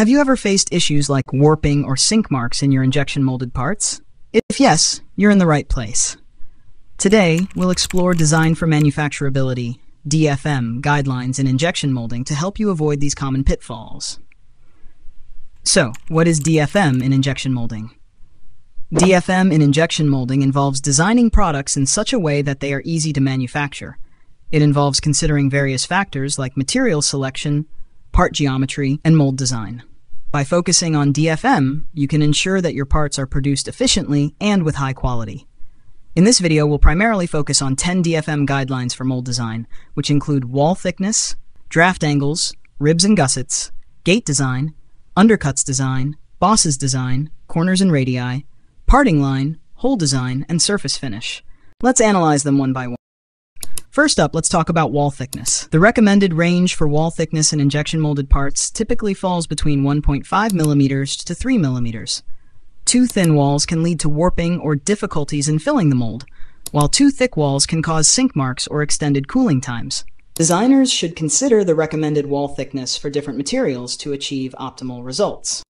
Have you ever faced issues like warping or sink marks in your injection molded parts? If yes, you're in the right place. Today, we'll explore design for manufacturability, DFM, guidelines in injection molding to help you avoid these common pitfalls. So, what is DFM in injection molding? DFM in injection molding involves designing products in such a way that they are easy to manufacture. It involves considering various factors like material selection, part geometry, and mold design. By focusing on DFM, you can ensure that your parts are produced efficiently and with high quality. In this video, we'll primarily focus on 10 DFM guidelines for mold design, which include wall thickness, draft angles, ribs and gussets, gate design, undercuts design, bosses design, corners and radii, parting line, hole design, and surface finish. Let's analyze them one by one. First up, let's talk about wall thickness. The recommended range for wall thickness in injection molded parts typically falls between 1.5 millimeters to 3 millimeters. Too thin walls can lead to warping or difficulties in filling the mold, while too thick walls can cause sink marks or extended cooling times. Designers should consider the recommended wall thickness for different materials to achieve optimal results.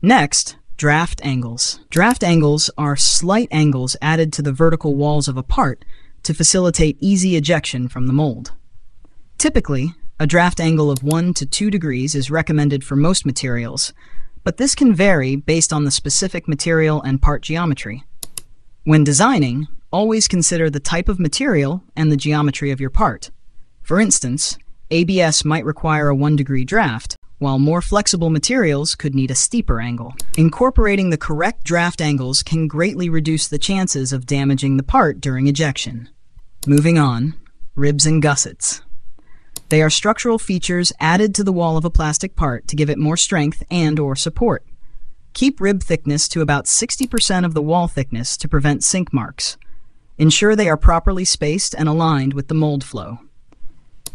Next, Draft angles. Draft angles are slight angles added to the vertical walls of a part to facilitate easy ejection from the mold. Typically, a draft angle of 1 to 2 degrees is recommended for most materials, but this can vary based on the specific material and part geometry. When designing, always consider the type of material and the geometry of your part. For instance, ABS might require a 1 degree draft, while more flexible materials could need a steeper angle. Incorporating the correct draft angles can greatly reduce the chances of damaging the part during ejection. Moving on, ribs and gussets. They are structural features added to the wall of a plastic part to give it more strength and or support. Keep rib thickness to about 60% of the wall thickness to prevent sink marks. Ensure they are properly spaced and aligned with the mold flow.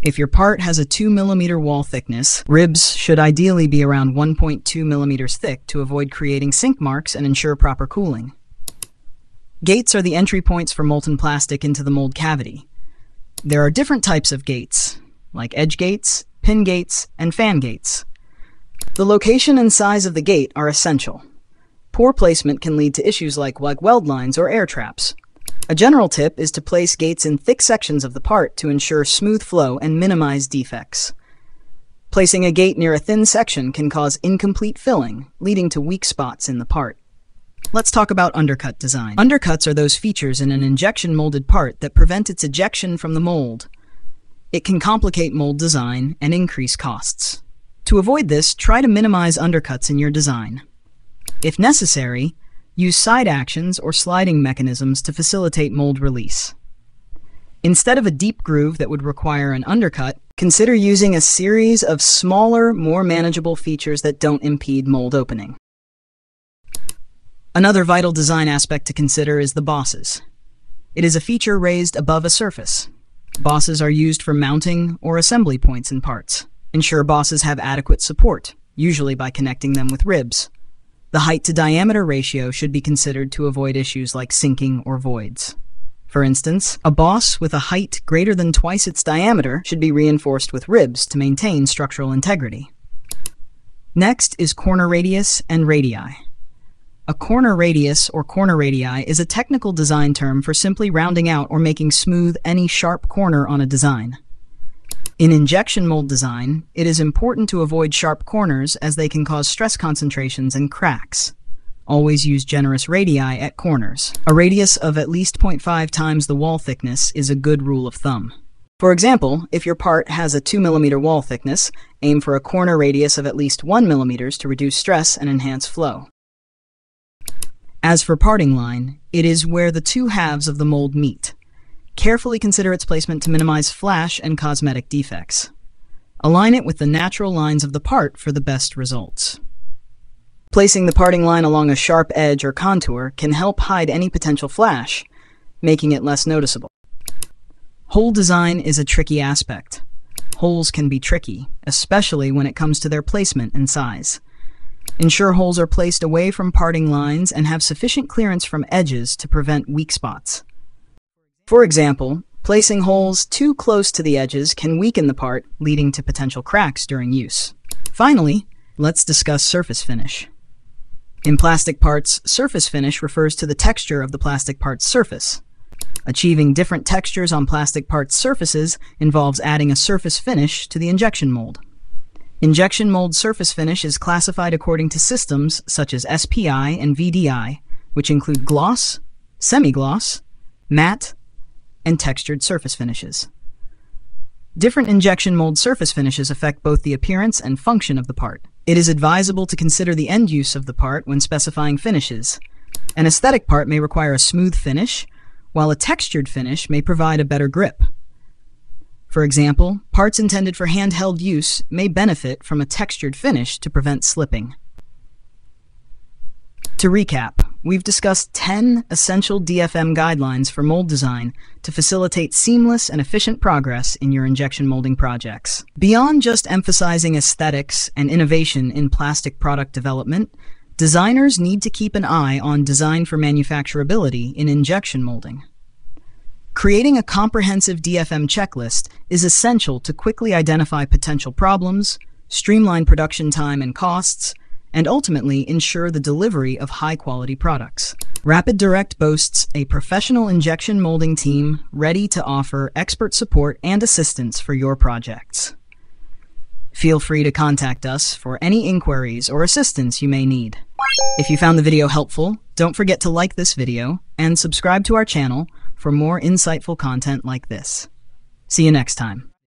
If your part has a 2 millimeter wall thickness, ribs should ideally be around 1.2 millimeters thick to avoid creating sink marks and ensure proper cooling. Gates are the entry points for molten plastic into the mold cavity. There are different types of gates, like edge gates, pin gates, and fan gates. The location and size of the gate are essential. Poor placement can lead to issues like weld lines or air traps. A general tip is to place gates in thick sections of the part to ensure smooth flow and minimize defects. Placing a gate near a thin section can cause incomplete filling, leading to weak spots in the part. Let's talk about undercut design. Undercuts are those features in an injection molded part that prevent its ejection from the mold. It can complicate mold design and increase costs. To avoid this, try to minimize undercuts in your design. If necessary, Use side actions or sliding mechanisms to facilitate mold release. Instead of a deep groove that would require an undercut, consider using a series of smaller, more manageable features that don't impede mold opening. Another vital design aspect to consider is the bosses. It is a feature raised above a surface. Bosses are used for mounting or assembly points in parts. Ensure bosses have adequate support, usually by connecting them with ribs. The height to diameter ratio should be considered to avoid issues like sinking or voids. For instance, a boss with a height greater than twice its diameter should be reinforced with ribs to maintain structural integrity. Next is corner radius and radii. A corner radius or corner radii is a technical design term for simply rounding out or making smooth any sharp corner on a design. In injection mold design, it is important to avoid sharp corners as they can cause stress concentrations and cracks. Always use generous radii at corners. A radius of at least 0.5 times the wall thickness is a good rule of thumb. For example, if your part has a 2 mm wall thickness, aim for a corner radius of at least 1 mm to reduce stress and enhance flow. As for parting line, it is where the two halves of the mold meet. Carefully consider its placement to minimize flash and cosmetic defects. Align it with the natural lines of the part for the best results. Placing the parting line along a sharp edge or contour can help hide any potential flash, making it less noticeable. Hole design is a tricky aspect. Holes can be tricky, especially when it comes to their placement and size. Ensure holes are placed away from parting lines and have sufficient clearance from edges to prevent weak spots. For example, placing holes too close to the edges can weaken the part, leading to potential cracks during use. Finally, let's discuss surface finish. In plastic parts, surface finish refers to the texture of the plastic part's surface. Achieving different textures on plastic parts surfaces involves adding a surface finish to the injection mold. Injection mold surface finish is classified according to systems such as SPI and VDI, which include gloss, semi-gloss, matte, and textured surface finishes. Different injection mold surface finishes affect both the appearance and function of the part. It is advisable to consider the end use of the part when specifying finishes. An aesthetic part may require a smooth finish, while a textured finish may provide a better grip. For example, parts intended for handheld use may benefit from a textured finish to prevent slipping. To recap, we've discussed 10 essential DFM guidelines for mold design to facilitate seamless and efficient progress in your injection molding projects. Beyond just emphasizing aesthetics and innovation in plastic product development, designers need to keep an eye on design for manufacturability in injection molding. Creating a comprehensive DFM checklist is essential to quickly identify potential problems, streamline production time and costs, and ultimately ensure the delivery of high-quality products. Rapid Direct boasts a professional injection molding team ready to offer expert support and assistance for your projects. Feel free to contact us for any inquiries or assistance you may need. If you found the video helpful, don't forget to like this video and subscribe to our channel for more insightful content like this. See you next time.